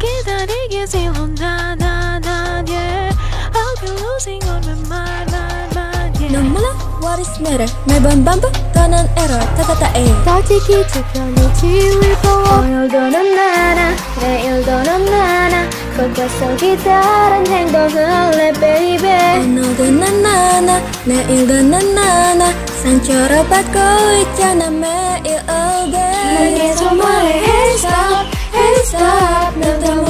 기다리게 세운다 난난 yeah I'll be losing all my mind mind mind yeah 넌 몰라? What is matter? 매번 반복 또는 에러 다다다 에 솔직히 저편이 지울 거 오늘도 넌 나나 내일도 넌 나나 그것 속이 다른 행동을 내 baby 오늘도 난 나나 내일도 난 나나 상처를 받고 있잖아 매일 all day 내게 정말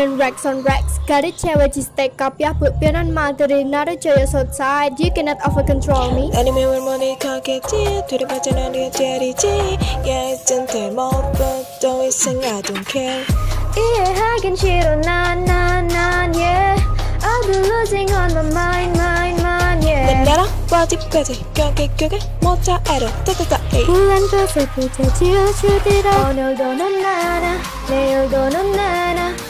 and Rex on Rex, Kari Cewa Cheesesteak Kapiah Putpianan Materi Nara Jaya Sotside, You Cannot Over Control Me Anime with Monica Kecil, Turi Pacaran Dia Jerry G Yeah, it's in the mouth, but don't sing, I don't care Yeah, I can cheat on na na na, yeah I'll be losing on my mind, mind, mind, yeah 맨날 아빠집까지 껴게 껴게 모자 에러 따따따 에이 불안 것을 붙여 지워주리라 오늘도 넌 나나 내일도 넌 나나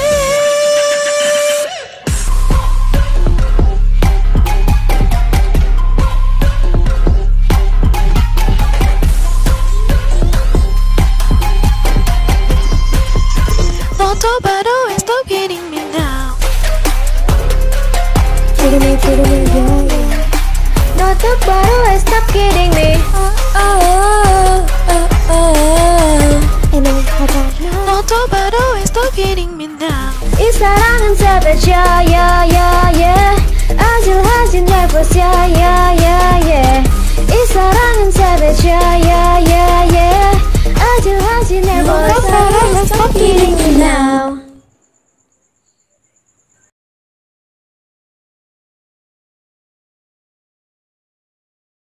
kidding me, kidding me, yeah, yeah. Not the bottle, stop kidding me. Oh, oh, oh, oh, oh. And I, I got no. Not the bottle, stop kidding me now. 이 사랑은 savage, yeah.